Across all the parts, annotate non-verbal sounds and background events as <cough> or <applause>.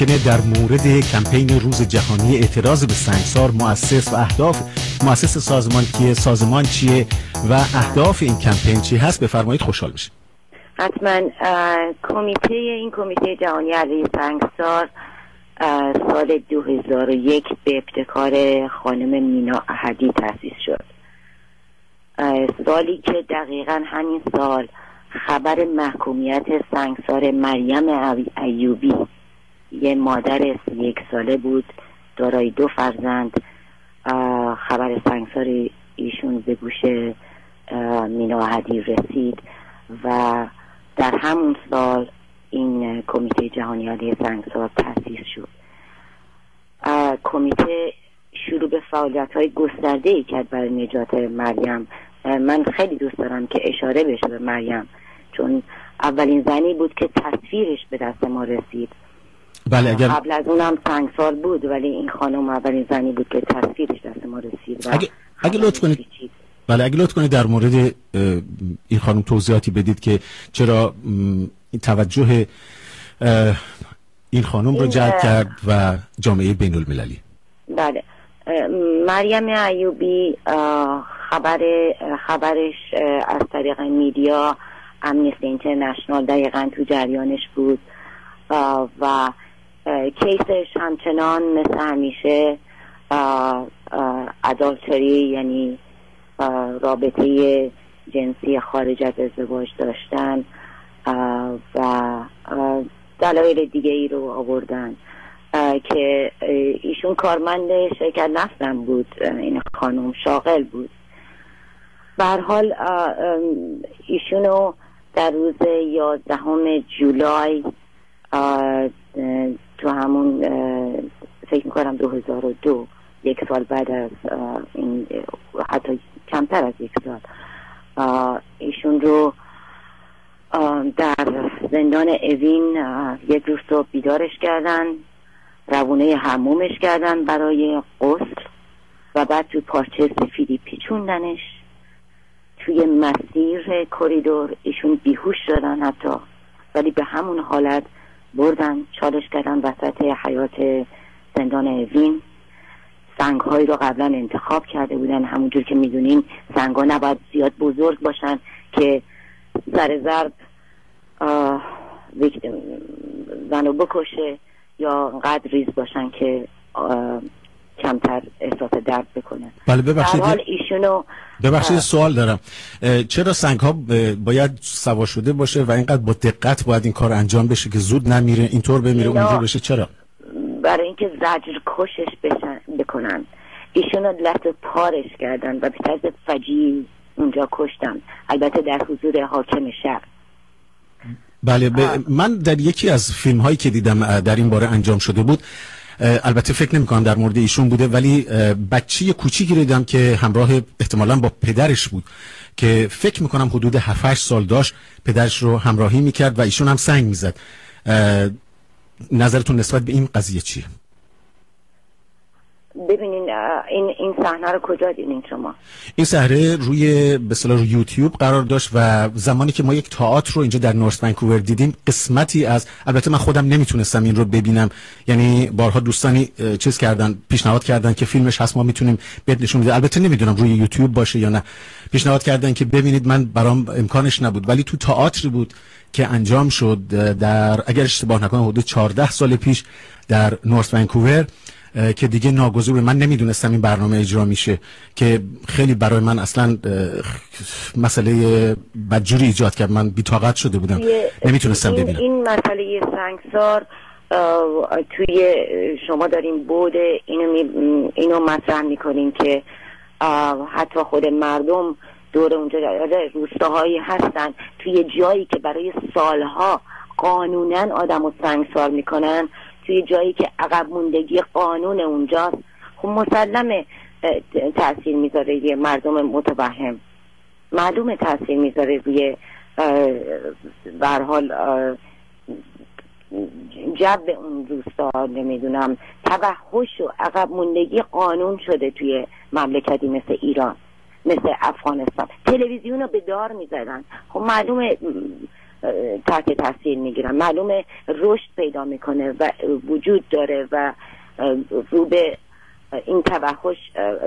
ممکنه در مورد کمپین روز جهانی اعتراض به سنگسار مؤسس و اهداف مؤسس سازمان کیه سازمان چیه و اهداف این کمپین چی هست بفرمایید خوشحال میشه حتما کمیته این کمیته جهانی علیه سنگسار سال 2001 به ابتکار خانم مینا احدی تأسیس شد. سالی که دقیقا همین سال خبر محکومیت سنگسار مریم ایوبی یه مادر یک ساله بود دارای دو فرزند. خبر سنگسار ایشون به گوش مینا هدی رسید و در همون سال این کمیته جهانی علیه سنگسار تأسیس شد. کمیته شروع به فعالیت های گسترده ای کرد برای نجات مریم. من خیلی دوست دارم که اشاره بشه به مریم چون اولین زنی بود که تصویرش به دست ما رسید. بله اگر... قبل از اونم سنگسار بود ولی این خانم اولین زنی بود که تصویرش دست ما رسید و اگه, اگه لطف کنید بله اگه لطف کنید در مورد این خانم توضیحاتی بدید که چرا این توجه این خانم رو جلب کرد و جامعه بین المللی بله مریم ایوبی خبر خبرش از طریق میدیا امنیستی اینترنشنال دقیقا تو جریانش بود و کیسش همچنان مثل همیشه ادالتری یعنی رابطه جنسی خارج از ازدواج داشتن و دلایل دیگه ای رو آوردن که ایشون کارمند شرکت نفتم بود این خانم شاغل بود. به حال ایشونو در روز یازدهم جولای تو همون فکر می‌کنم 2002 یک سال بعد از این حتی کمتر از یک سال. ایشون رو در زندان اوین یک روز صبح بیدارش کردن روونه همومش کردن برای قسل و بعد تو پارچه سفیدی پیچوندنش توی مسیر کریدور ایشون بیهوش شدن حتی. ولی به همون حالت بردن چالش کردن وسط حیات زندان اوین سنگ هایی رو قبلا انتخاب کرده بودن. همونجور که می‌دونین سنگ ها نباید زیاد بزرگ باشن که سر ضرب زن رو بکشه یا قدر ریز باشن که کمتر احساس درد بکنه. بله ببخشید ایشونو ببخشید سوال دارم. چرا سنگ ها باید سوا شده باشه و اینقدر با دقت باید این کار انجام بشه که زود نمیره اینطور بمیره اونجور بشه؟ چرا؟ برای اینکه زجر کشش بشن بکنن. ایشونو لط پارش کردن و به طرز فجی اونجا کشتن. البته در حضور حاکم شهر. بله من در یکی از فیلم هایی که دیدم در این باره انجام شده بود البته فکر نمی کنم در مورد ایشون بوده ولی بچه کوچیکی رو دیدم که همراه احتمالا با پدرش بود که فکر می‌کنم حدود 7 سال داشت پدرش رو همراهی می‌کرد و ایشون هم سنگ می‌زد نظرتون نسبت به این قضیه چیه؟ ببینین این این صحنه رو کجا دیدین شما؟ این صحنه روی به روی یوتیوب قرار داشت و زمانی که ما یک تئاتر رو اینجا در نورس ونکوور دیدیم قسمتی از البته من خودم نمی‌تونستم این رو ببینم. یعنی بارها دوستانی چیز کردن پیشنهاد کردن که فیلمش هست ما می‌تونیم بهت نشون بدیم. البته نمی‌دونم روی یوتیوب باشه یا نه. پیشنهاد کردن که ببینید من برام امکانش نبود. ولی تو تئاتر بود که انجام شد در اگر اشتباه نکنم حدود 14 سال پیش در نورس ونکوور. که دیگه ناگزیر من نمی‌دونستم این برنامه اجرا میشه که خیلی برای من اصلا مسئله بدجوری ایجاد کرد. من بیتاقت شده بودم. نمی‌تونستم ببینم. این مسئله سنگسار توی شما دارین بود. اینو, می، اینو مطرح می‌کنین که حتی خود مردم دور اونجا روستاهایی هستن. توی جایی که برای سالها قانونا آدم رو سنگسار می‌کنن توی جایی که عقب موندگی قانون اونجاست خب مسلمه تاثیر می‌ذاره یه مردم متوهم. معلومه تاثیر می‌ذاره روی حال جب اون روستا نمی‌دونم توحش و عقب موندگی قانون شده توی مملکتی مثل ایران مثل افغانستان. تلویزیون رو به دار می‌زدن. خب معلومه تحت تاثیر می‌گیرن. معلومه رشد پیدا می‌کنه و وجود داره و رو به این توحش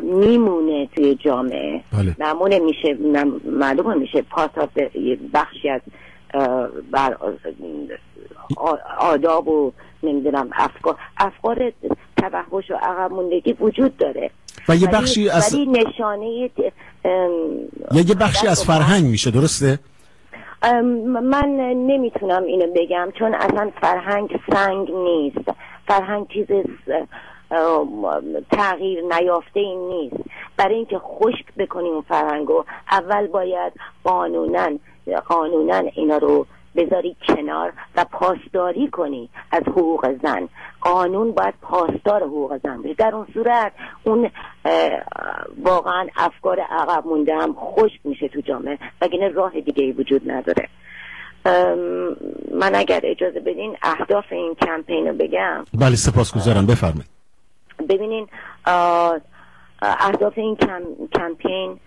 میمونه توی جامعه. بله. معمونه میشه معلومه میشه پاس بخشی از بر آداب و نمی‌دونم افکار افکار توحش و عقب موندگی وجود داره. و یه بخشی از ولی نشانه یه بخشی از فرهنگ میشه درسته؟ من نمی‌تونم اینو بگم چون اصلا فرهنگ سنگ نیست. فرهنگ چیز تغییر نیافته این نیست. برای اینکه خشک بکنیم فرهنگو اول باید قانونا قانونا اینا رو بذاری کنار و پاسداری کنی از حقوق زن. قانون باید پاسدار حقوق زن بشه در اون صورت اون واقعا افکار عقب مونده هم خشک میشه تو جامعه. وگرنه راه دیگه ای وجود نداره؟ من اگر اجازه بدین اهداف این کمپین رو بگم. بله سپاسگزارم. بفرمایید. ببینین اهداف این کمپین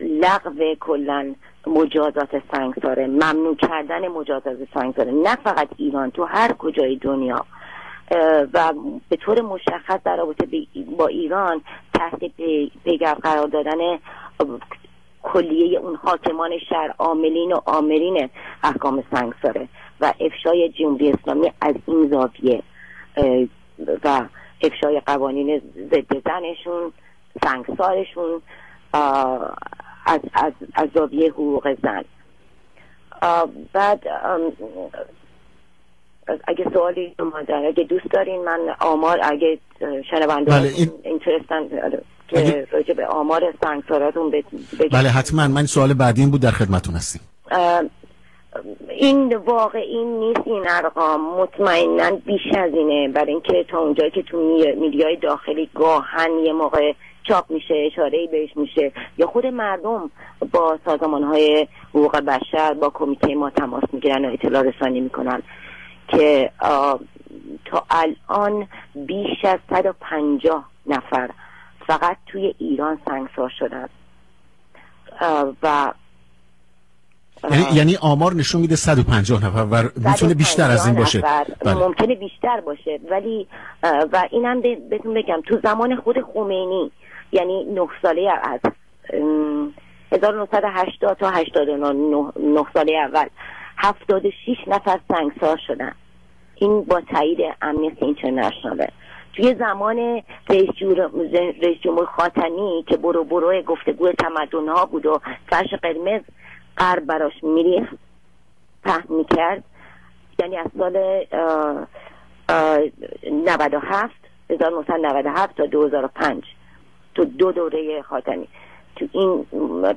لغو کلا مجازات سنگساره. ممنوع کردن مجازات سنگساره. نه فقط ایران تو هر کجای دنیا. و به طور مشخص در رابطه با ایران تحت پیگر قرار دادن کلیه اون حاکمان شهر عاملین و آمرین احکام سنگساره و افشای جمهوری اسلامی از این زاویه و افشای قوانین ضد زنشون سنگسارشون از, از, از زاویه حقوق زن. بعد اگه سوالی شما داره اگه دوست دارین من آمار اگه شنونده بله این... اینترستن که راجع به آمار سنگساراتون بگید. بله حتما. من سوال بعدی این بود در خدمتون هستیم. این واقعی نیست این ارقام. مطمئنا بیش از اینه. برای اینکه تا اونجایی که تو میدیای داخلی گاهن یه موقع چاپ میشه اشاره بهش میشه. یا خود مردم با سازمان های حقوق بشر با کمیته ما تماس می‌گیرن و اطلاع رسانی می‌کنن که تا الان بیش از 150 نفر فقط توی ایران سنگسار شدن. و یعنی, یعنی آمار نشون میده 150 نفر و می‌تونه بیشتر از این باشه. بله. ممکنه بیشتر باشه. ولی و اینم بهتون بگم تو زمان خود خمینی یعنی نه ساله از 1980 تا 89 ساله اول. 76 نفر سنگسار شدن. این با تایید امنیستی اینترنشناله. توی زمان رئیس, جمهور خاتمی که برو برو گفتگو تمدن ها بود و فرش قرمز قرب براش میریخت پهن می‌کرد. یعنی از سال 97 1997 تا 2005 تو دو دوره خاتمی. تو این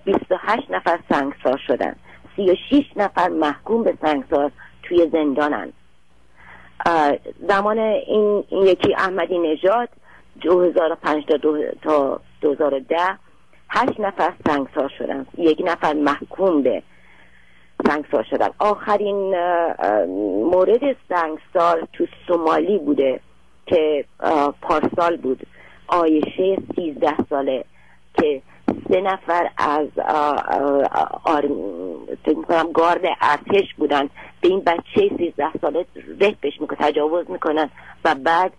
28 نفر سنگسار شدن. 36 نفر محکوم به سنگسار توی زندانن. زمان این, یکی احمدی نژاد 2005 تا, دو تا 2010 هشت نفر سنگسار شدن. یک نفر محکوم به سنگسار شدن. آخرین مورد سنگسار تو سومالی بوده که پارسال بود. آیشه سیزده ساله که سه نفر از گارد ارتش بودن. به این بچه سیزده ساله رهبش می‌کنن تجاوز می‌کنن و بعد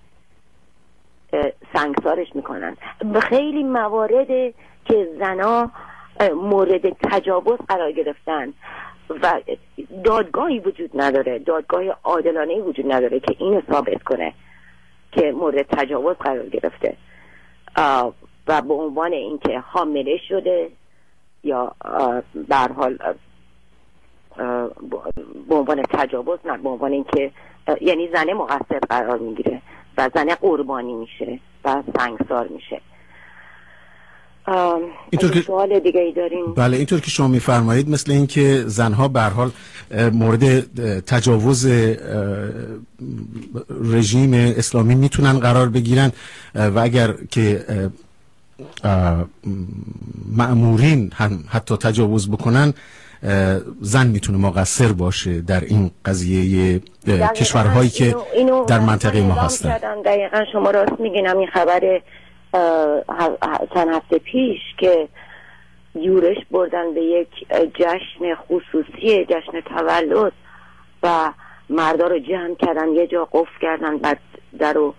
سنگسارش می‌کنن. خیلی موارد که زنا مورد تجاوز قرار گرفتن و دادگاهی وجود نداره دادگاه عادلانه وجود نداره که اینو ثابت کنه که مورد تجاوز قرار گرفته. و به عنوان اینکه حامله شده یا به حال به عنوان تجاوز نه به عنوان اینکه یعنی زنه مقصر قرار می‌گیره و زنه قربانی میشه و سنگسار میشه. اینطور که سوال دیگه ای دارین. بله اینطور که شما میفرمایید مثل اینکه زنها به حال مورد تجاوز رژیم اسلامی می‌تونن قرار بگیرن و اگر که معمورین هم حتی تجاوز بکنن زن می‌تونه مقصر باشه در این قضیه کشورهایی که در منطقه ما هستن. دقیقا شما راست میگین این خبر چند هفته پیش که یورش بردن به یک جشن خصوصی جشن تولد و مردا رو جمع کردن یه جا قفل کردن بعد در رو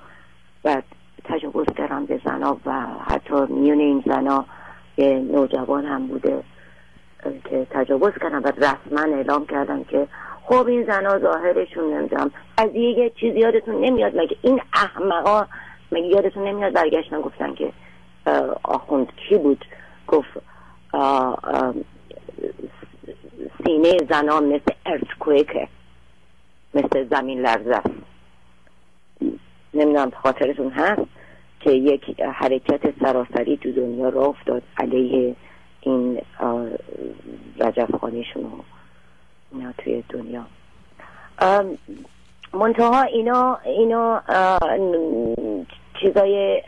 بعد تجاوز کردن به زنا و حتی میون این زنا یه نوجوان هم بوده که تجاوز کردن و رسما اعلام کردن که خب این زنا ظاهرشون نمی‌دونم از یه چیزی یادتون نمیاد؟ مگه این احمقا مگه یادتون نمیاد برگشتن گفتن که آخوند کی بود؟ گفت سینه زنان مثل ارتکویکه مثل زمین لرزه است. نمی‌دونم خاطرتون هست که یک حرکت سراسری تو دنیا را افتاد علیه این رجب خانیشون اینا توی دنیا. منتها اینا اینا چیزای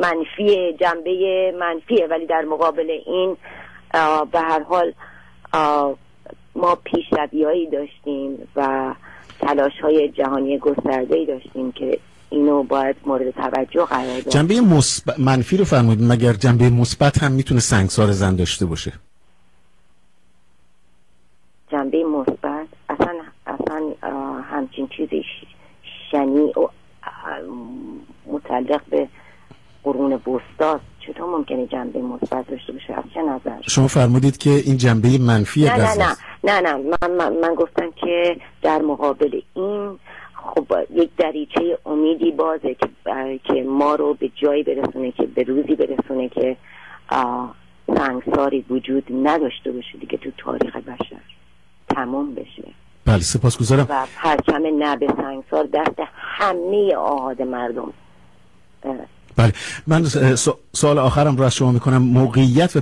منفی جنبه منفیه ولی در مقابل این به هر حال ما پیشروی داشتیم و تلاش های جهانی گسترده داشتیم که اینو باید مورد توجه قرار داد جنبه منفی رو فرمودید مگر جنبه مثبت هم می‌تونه سنگسار زن داشته باشه جنبه مثبت اصلا اصلا همچین چیزی شنی و متعلق به قرون وسطاست. چطور ممکنه جنبه مثبت داشته باشه؟ از چه نظر؟ شما فرمودید که این جنبه منفی نه نه نه. نه نه. من, من, من گفتم که در مقابل این خب یک دریچه امیدی بازه که, که ما رو به جایی برسونه که به روزی برسونه که سنگساری وجود نداشته باشه دیگه تو تاریخ بشر. تمام بشه. بله سپاسگزارم. و پرچم نب سنگسار دست همه آهاد مردم. بله. من سوال آخرم رو از شما می‌کنم. موقعیت و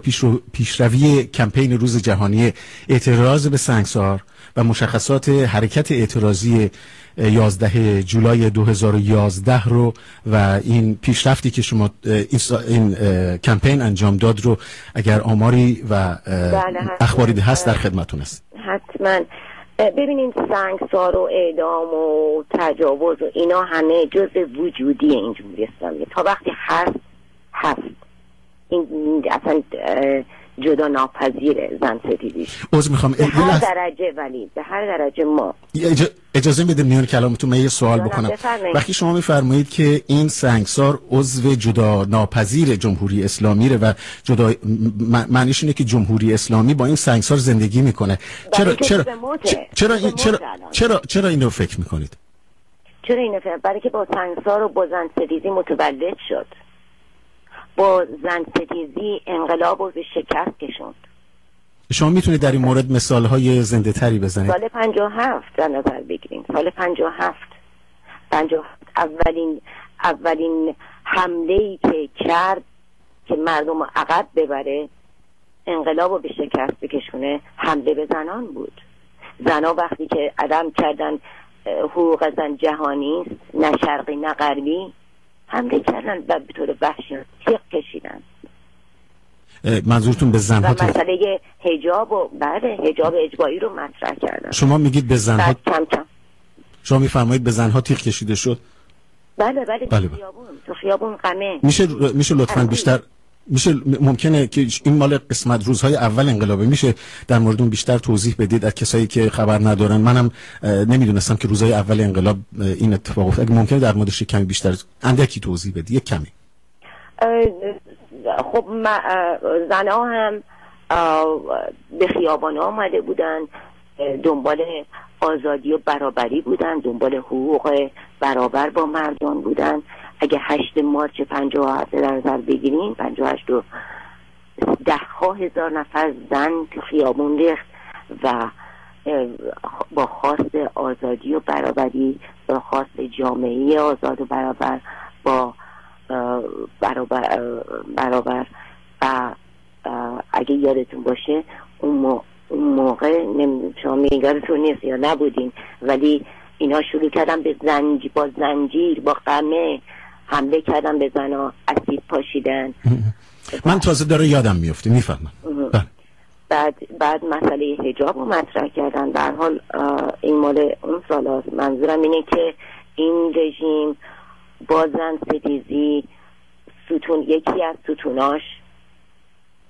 پیشروی کمپین روز جهانی اعتراض به سنگسار و مشخصات حرکت اعتراضی 11 جولای 2011 رو و این پیشرفتی که شما این, کمپین انجام داد رو اگر آماری و بله، اخباری هست در خدمتون است. حتما. ببینید سنگسار و اعدام و تجاوز و اینا همه جز وجودی این جمهوری اسلامی تا وقتی هست هست. این اصلا جدا ناپذیر زن ستیزیش. از می‌خوام. به هر درجه ولی به هر درجه ما. اجازه میده میان کلامتون من یه سوال بکنم. وقتی شما میفرمایید که این سنگسار عضو جدا ناپذیر جمهوری اسلامی و جدا معنیش اینه که جمهوری اسلامی با این سنگسار زندگی می‌کنه. چرا چرا چرا این چرا چرا چرا اینو فکر می‌کنید؟ چرا اینو فکر برای که با سنگسار و با زن ستیزی متولد شد. با زن ستیزی انقلاب و به شکست کشوند. شما می‌تونید در این مورد مثال های زنده تری بزنید. سال 57 در نظر بگیریم. سال 57 57 اولین اولین حمله ای که کرد که مردم عقب ببره انقلاب رو به شکست بکشونه حمله به زنان بود. زنها وقتی که عدم کردن حقوق زن جهانی است نه شرقی نه غربی حمله کردن و به طور وحشی تیغ کشیدن. منظورتون به زنها و مسئله هجاب و بله هجاب اجبایی رو مطرح کردن. شما میگید به زنها کم کم. شما میفرمایید به زنها تیغ کشیده شد؟ بله بله, بله, بله. خیابون تو خیابون قمه میشه میشه لطفا بیشتر میشه ممکنه که این مال قسمت روزهای اول انقلابه میشه در مورد اون بیشتر توضیح بدید. از کسایی که خبر ندارن منم نمی‌دونستم که روزهای اول انقلاب این اتفاق افتاد. ممکنه در موردش کمی بیشتر اندکی توضیح بدید. یک کمی. خب زنها هم به خیابان آمده بودن. دنبال آزادی و برابری بودن. دنبال حقوق برابر با مردان بودن. اگه هشت مارچ هفت در نظر بگیریم هشت و ده ها هزار نفر زن تو خیابون ریخت و با خواست آزادی و برابری با خواست جامعه آزاد و برابر با برابر, برابر و اگه یادتون باشه اون, موقع شما میگارتون نیست یا نبودین ولی اینا شروع کردن به زنجیر با زنجیر با قمه حمله کردن به زنا اسید پاشیدن. <laughs> من تازه داره یادم میفته می‌فهمم. بله. بعد بعد مسئله حجاب رو مطرح کردن. در حال این مال اون سال هست. منظورم اینه که این رژیم با زن ستیزی ستون یکی از ستوناش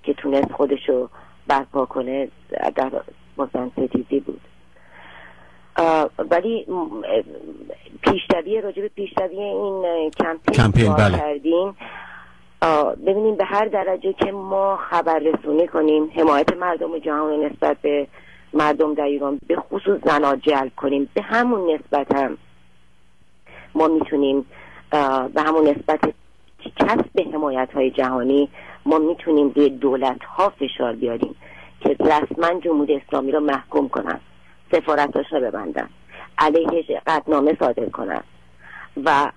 که تونست خودشو برپا کنه در با زن ستیزی بود. ولی پیشتوی راجب پیشتوی این کمپین, کمپین بله. کردیم. ببینیم به هر درجه که ما خبر رسونی کنیم حمایت مردم جهان نسبت به مردم در ایران به خصوص زنها جلب کنیم. به همون نسبت هم ما می‌تونیم به همون نسبت کسب حمایت های جهانی ما می‌تونیم به دولت ها فشار بیاریم که رسما جمهوری اسلامی رو محکوم کنن. سفارتاش رو ببندن. علیه قدنامه صادر کنن و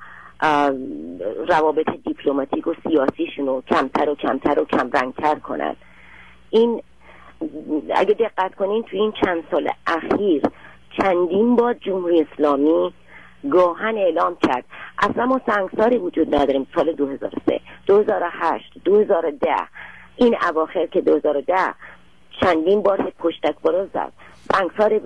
روابط دیپلماتیک و سیاسیشون رو کمتر و کمتر و کمرنگتر کنن. این اگه دقت کنین تو این چند سال اخیر چندین بار جمهوری اسلامی گاهن اعلام کرد. اصلا ما سنگساری وجود نداریم سال 2003 2008 2010 این اواخر که 2010 چندین بار پشتک برو زد. انکار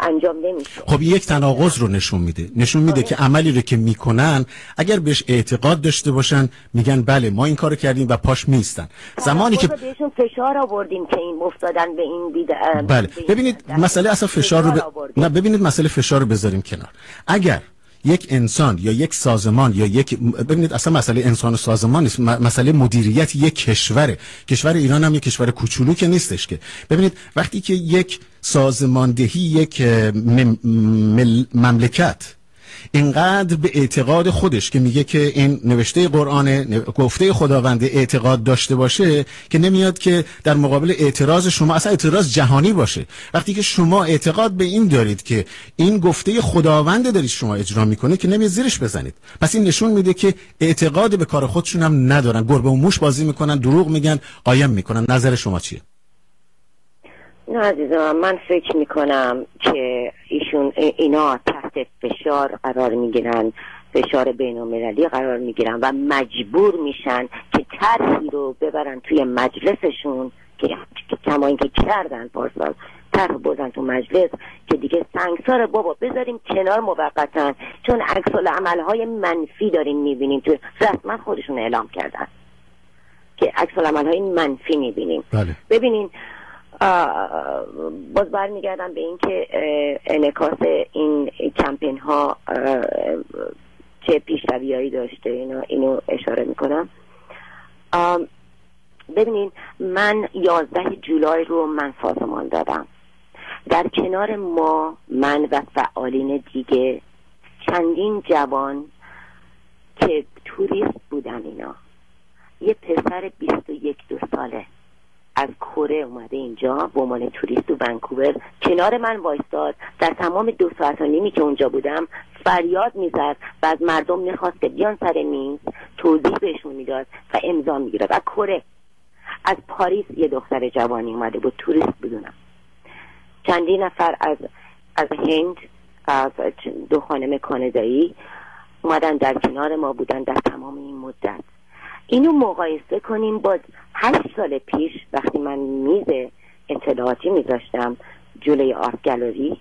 انجام نمیشه. خب یک تناقض رو نشون میده. نشون میده که عملی رو که می‌کنن اگر بهش اعتقاد داشته باشن میگن بله ما این کارو کردیم و پاش میستن زمانی که بهشون فشار آوردیم که این افتادن به این بید بله. ببینید مسئله اصلا فشار رو ب... نه ببینید مسئله فشار رو بذاریم کنار. اگر یک انسان یا یک سازمان یا یک ببینید اصلا مسئله انسان و سازمان نیست. مسئله مدیریت یک کشوره. کشور ایران هم یک کشور کوچولو که نیستش که. ببینید وقتی که یک سازماندهی یک مملکت اینقدر به اعتقاد خودش که میگه که این نوشته قرآن گفته خداوند اعتقاد داشته باشه که نمیاد که در مقابل اعتراض شما اصلا اعتراض جهانی باشه. وقتی که شما اعتقاد به این دارید که این گفته خداوند دارید شما اجرا می‌کنه که نمیاد زیرش بزنید. پس این نشون میده که اعتقاد به کار خودشون هم ندارن. گربه و موش بازی می‌کنن دروغ میگن قایم می‌کنن. نظر شما چیه؟ نه عزیزم من فکر می‌کنم که ایشون اینا فشار قرار می‌گیرن فشار بین المللی قرار می‌گیرن و مجبور میشن که طرحی رو ببرن توی مجلسشون که کما اینکه کردن پارسال طرح بردن تو مجلس که دیگه سنگسار بابا بذاریم کنار موقتا. چون عکس های منفی داریم می‌بینیم تو رسما خودشون اعلام کردن. که عکس های منفی می‌بینیم. بله. ببینین باز برمیگردم به اینکه انعکاس این کمپین ها چه پیشرویایی داشته اینو, اینو اشاره می‌کنم. ببینین من یازده جولای رو من سازمان دادم. در کنار ما من و فعالین دیگه چندین جوان که توریست بودن اینا. یه پسر 21 دو ساله. از کره اومده اینجا به عنوان توریست تو ونکوور. کنار من وایستاد. در تمام دو ساعت و نیمی که اونجا بودم فریاد می‌زد و از مردم می‌خواست که بیان سر میز. توضیح بهشون می‌داد و امضا می‌گیرد. از کره. از پاریس یه دختر جوانی اومده بود. توریست بدونم. چندی نفر از از هند از دو خانم کانادایی اومدن در کنار ما بودن در تمام این مدت. اینو مقایسه کنیم با هشت سال پیش وقتی من میز اطلاعاتی میذاشتم جلوی آرت گالری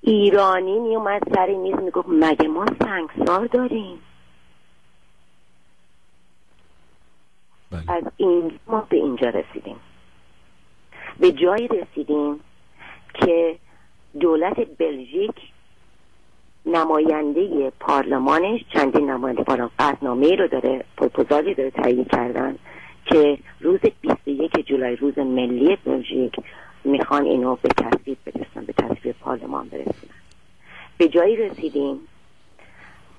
ایرانی میومد سر میز می‌گفت مگه ما سنگسار داریم بله. از این ما به اینجا رسیدیم به جایی رسیدیم که دولت بلژیک نماینده پارلمانش چندین نماینده پارلمان قطنامه رو داره پروپوزالی داره تهیه کردن که روز 21 جولای روز ملی بلژیک می‌خوان اینو به تصویب برسن به تصویب پارلمان برسن. به جایی رسیدیم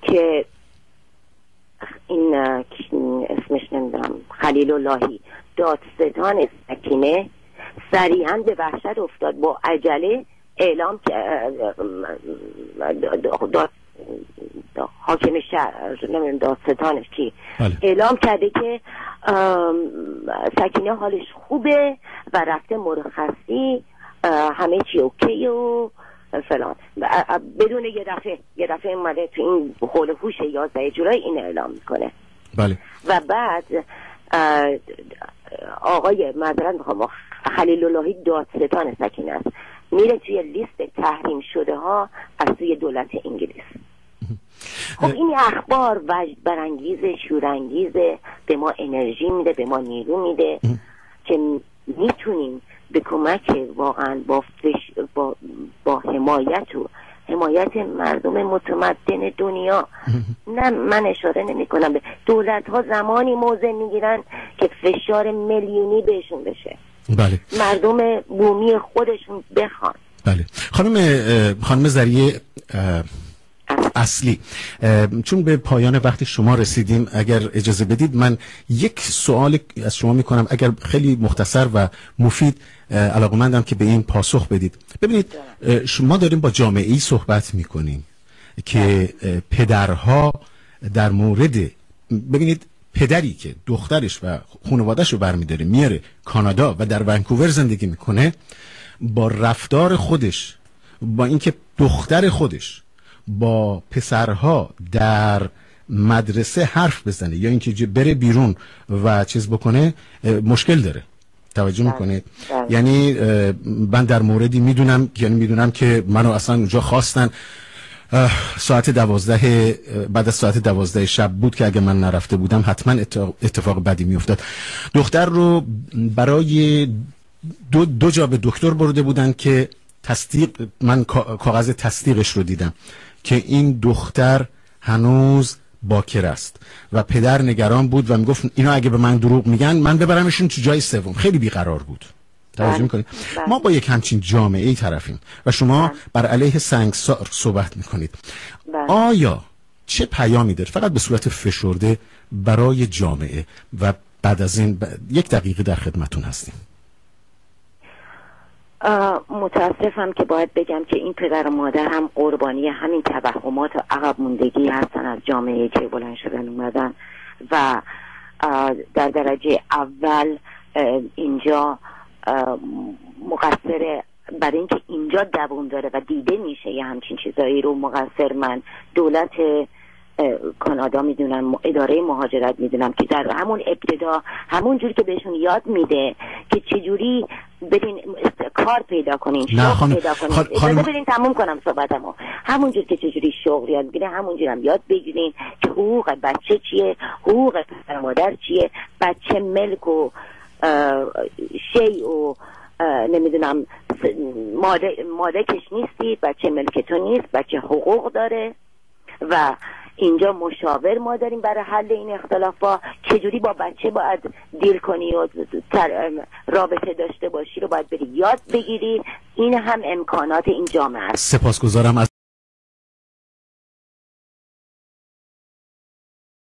که این اسمش نمی‌دونم خلیل اللهی دادستان سکینه سریعا به وحشت افتاد با عجله اعلام حاکم شهر نمی‌دونم داستانش کی بله. اعلام کرده که سکینه حالش خوبه و رفته مرخصی همه چی اوکی و فلان. بدون یه دفعه یه دفعه اومده تو این حول هوش 11 جولای این اعلام می‌کنه. بله. و بعد آقای معذرت می‌خوام خلیل اللهی دادستان سکینه است. میره توی لیست تحریم شده ها از سوی دولت انگلیس. خب این اخبار وجد برانگیزه شورانگیزه به ما انرژی میده به ما نیرو میده که می‌تونیم به کمک واقعا با, فش... با, با حمایت و حمایت مردم متمدن دنیا. نه من اشاره نمی کنم به دولت ها زمانی موضع می‌گیرن که فشار میلیونی بهشون بشه. بله. مردم بومی خودشون بخوان. بله. خانم خانم زریه اصلی چون به پایان وقت شما رسیدیم اگر اجازه بدید من یک سوال از شما می‌کنم اگر خیلی مختصر و مفید علاقمندم که به این پاسخ بدید. ببینید شما داریم با جامعه ای صحبت می‌کنیم که پدرها در مورد ببینید پدری که دخترش و خانوادهش رو برمیداره میاره کانادا و در ونکوور زندگی می‌کنه با رفتار خودش با اینکه دختر خودش با پسرها در مدرسه حرف بزنه یا اینکه بره بیرون و چیز بکنه مشکل داره. توجه می‌کنید؟ بله. یعنی من در موردی می‌دونم یعنی می‌دونم که منو اصلا اونجا خواستن. ساعت دوازده بعد از ساعت دوازده شب بود که اگه من نرفته بودم حتما اتفاق- بدی میافتاد. دختر رو برای دو, دو جا به دکتر برده بودن که تصدیق من کا- کاغذ تصدیقش رو دیدم که این دختر هنوز باکر است و پدر نگران بود و می‌گفت اینا اگه به من دروغ میگن من ببرمشون تو جای سوم. خیلی بیقرار بود. توجه بله. می‌کنید بله. ما با یک همچین جامعه ای طرفیم و شما بر علیه سنگسار صحبت می‌کنید بله. آیا چه پیامی داره فقط به صورت فشرده برای جامعه و بعد از این ب... یک دقیقه در خدمتون هستیم متاسفم که باید بگم که این پدر و مادر هم قربانی همین توهمات و عقب موندگی هستن از جامعه که بلند شدن اومدن و در درجه اول اینجا مقصر برای اینکه اینجا دوام داره و دیده میشه یه همچین چیزایی رو مقصر من. دولت کانادا می‌دونم اداره مهاجرت می‌دونم که در همون ابتدا همون جور که بهشون یاد میده که چجوری برین کار پیدا کنین شغل خانم- پیدا کنین. خان- خانم- بدین تموم کنم صحبتمو. همون جور که چجوری شغل یاد بگیرین همون جورم یاد بگیرین که حقوق بچه چیه حقوق مادر چیه بچه ملک و شی و نمی‌دونم ماده مادکش نیستی بچه ملک تو نیست بچه حقوق داره و اینجا مشاور ما داریم برای حل این اختلاف ها. چجوری با بچه باید دیل کنی و رابطه داشته باشی رو باید بری یاد بگیری. این هم امکانات این جامعه است. سپاسگزارم